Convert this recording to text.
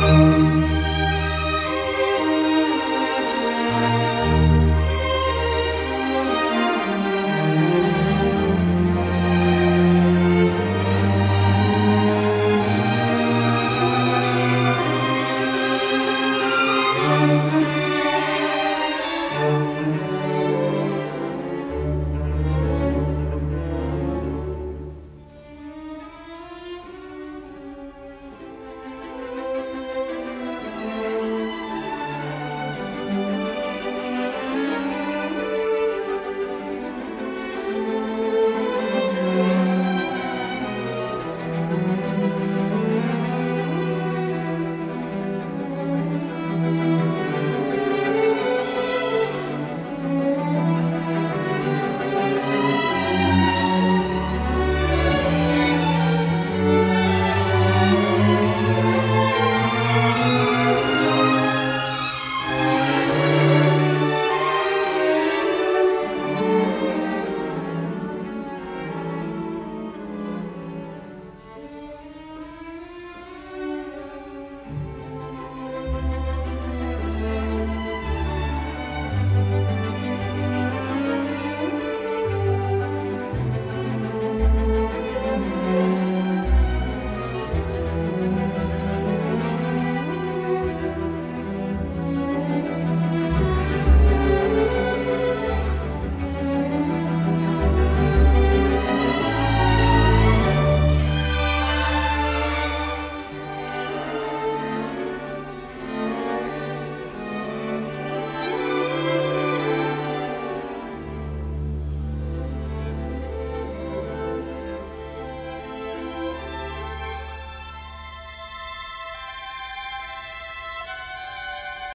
Música